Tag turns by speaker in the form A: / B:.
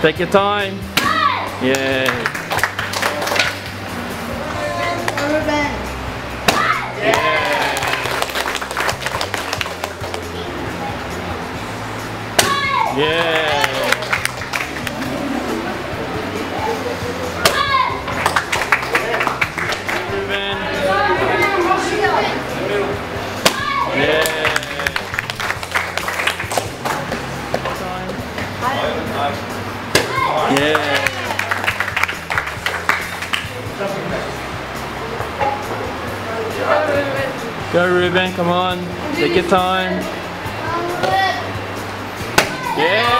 A: Take your time. Yay. Yeah. Ruben. Yeah. Yeah. Go Ruben, come on. Take your time. Yeah.